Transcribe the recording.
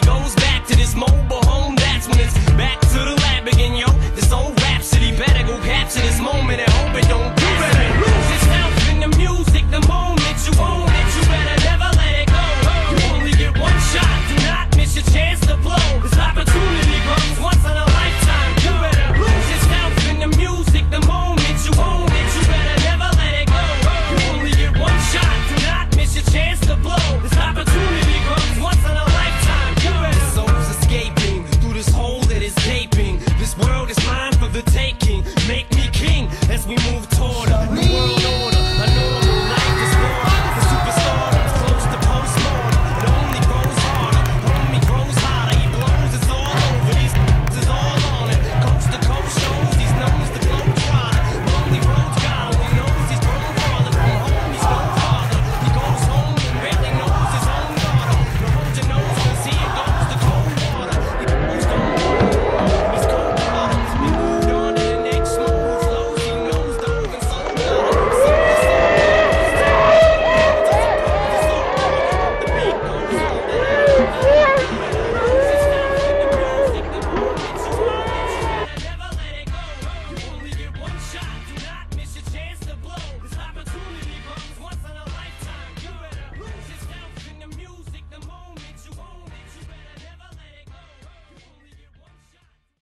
goes